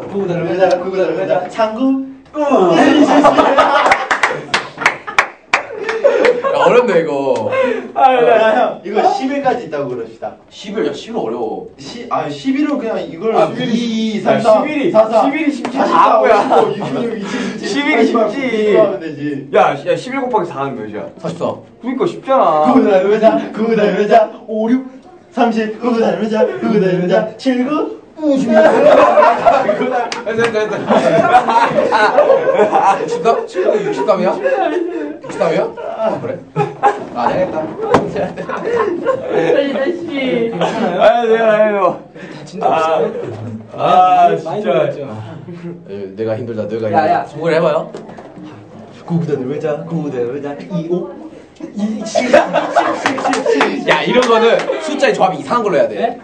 구구단을 회자 구구단을 회자 창구 야, 어렵네 이거. 형 이거 10일까지 있다고 그럽시다 10일 야 10일 어려워. 시, 아 11은 그냥 이걸 아, 2, 2, 야, 3, 4, 11이 4, 4 11이 쉽지. 44, 바보야. 55, 66, 27, 11이 쉽지. 하면 되지 야, 야, 11 곱하기 4는 몇이야? 44. 그니까 쉽잖아. 구구단을 회자 구구단을 회자 5, 6, 30 구구단을 회자 구구단을 회자 7, 9, 50 됐다 됐다 됐다. 60감? 60감이야? 60감이야? 아 그래? 안 해야겠다. 아, 내가 해요. 진짜 아, 없어. 아, 진짜. 에, 내가 힘들다 내가 야, 야. 힘들다. 정글 해봐요. 구구단을 회자 구구단을 회자 2, 5 야 이런 거는 숫자의 조합이 이상한 걸로 해야 돼.